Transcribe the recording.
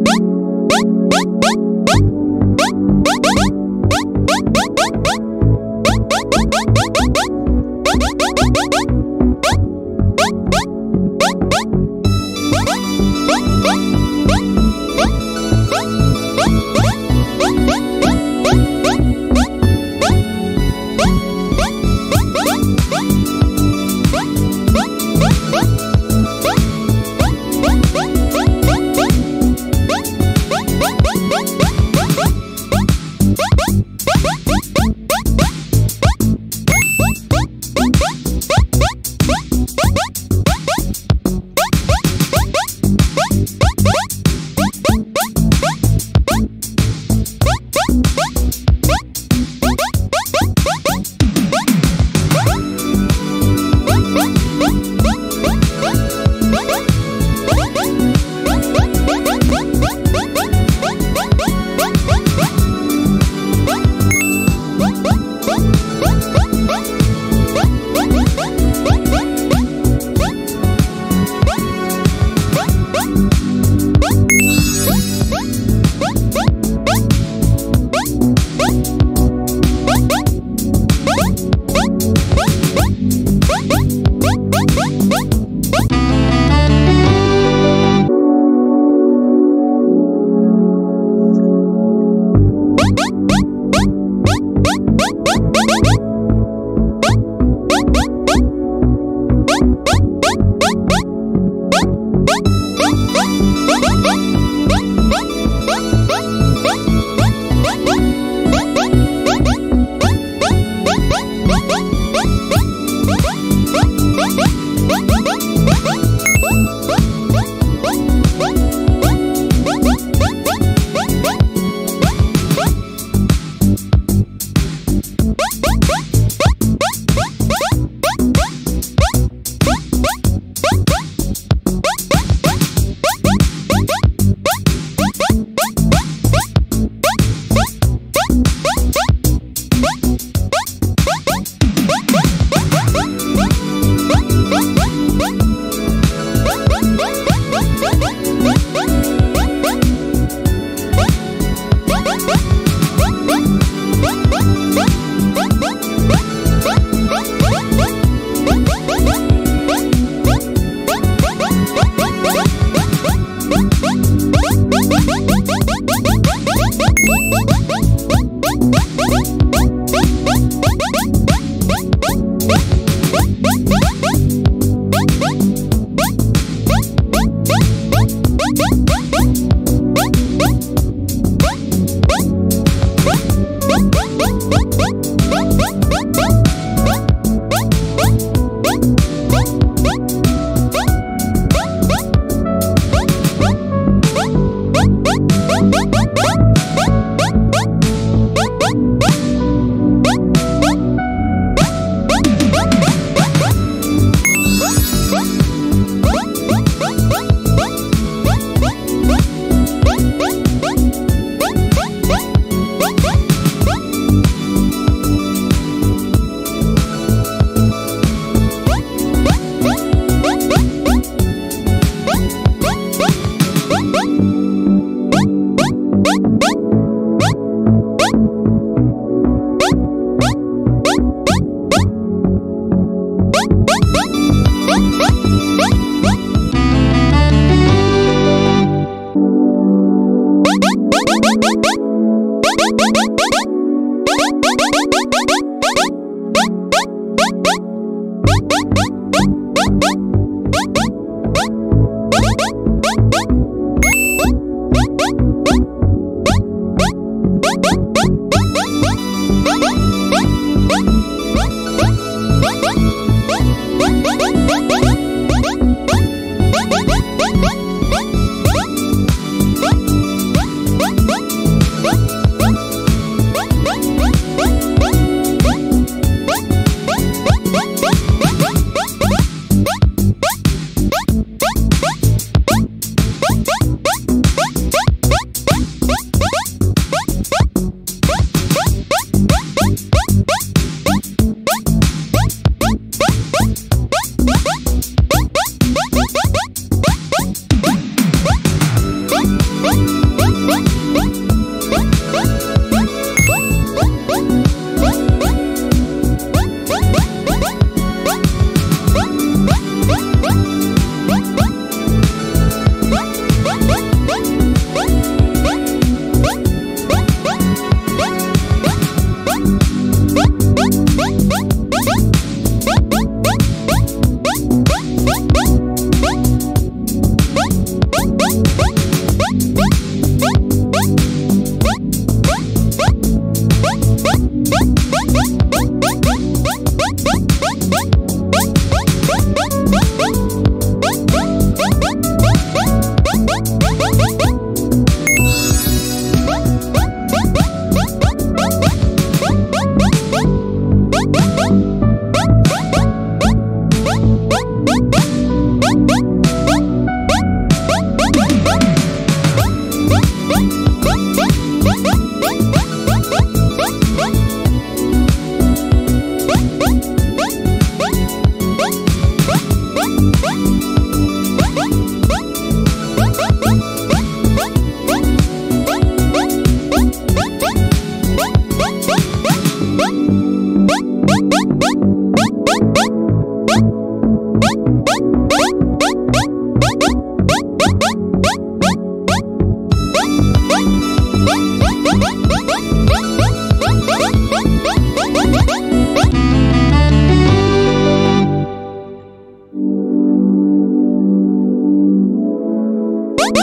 What?